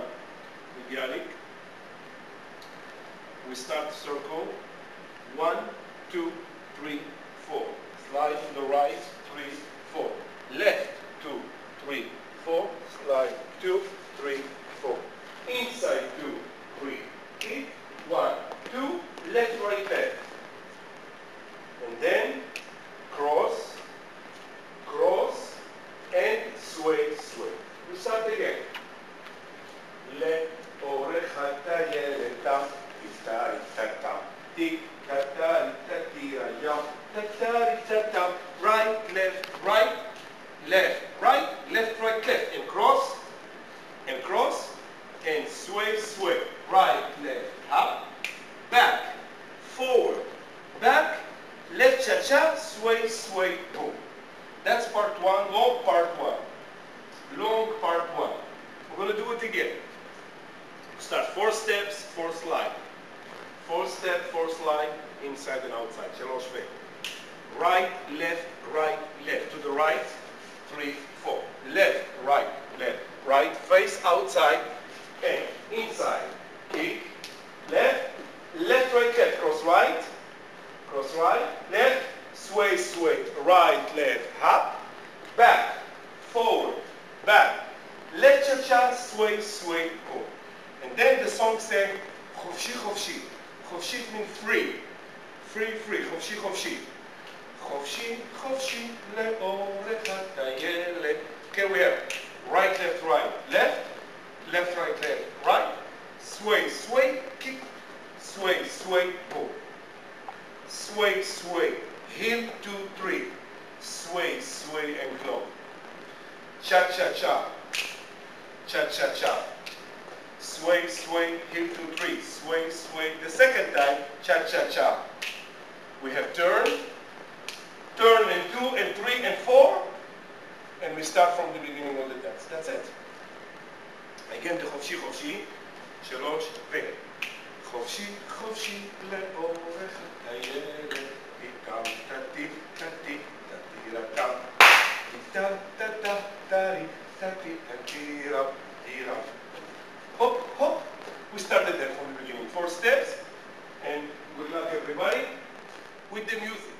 the Bialik. We start the circle Right, left, right, left, right, left, right, left, and cross, and cross, and sway, sway, right, left, up, back, forward, back, left, cha-cha, sway, sway, boom. That's part one, long part four steps, four slide. Four step, four slide, inside and outside. Shalosh. Right, left, right, left. To the right, three, four. Left, right, left, right. Face outside and inside. Kick, left, left, right, left. Cross right, cross right, left. Sway, sway, right, left, hop. Back, forward, back. Let your child sway, sway, go. And then the song said, "Chofshi chofshi." Chofshi means free. Free, free. Chofshi chofshi. Chofshi chofshi. LeOrech HaTayalet. Okay, we have right, left, right, left, left, right, left, right. Sway, sway, kick. Sway, sway, pull. Sway, sway. Heel, two, three. Sway, sway, and go. Cha-cha-cha. Cha-cha-cha swing, swing, hip two, three, swing, swing. The second time, cha-cha-cha. We have turn, turn in two and three and four, and we start from the beginning of the dance. That's it. again, the חופשי, שלוש shalosh חופשי חופשי לאורך הטיילת, איתם תתי תתי tati, tati, איתם תתה תרי תתי tati, רב, היא hop, hop. We started there from the beginning. Four steps. And good luck everybody with the music.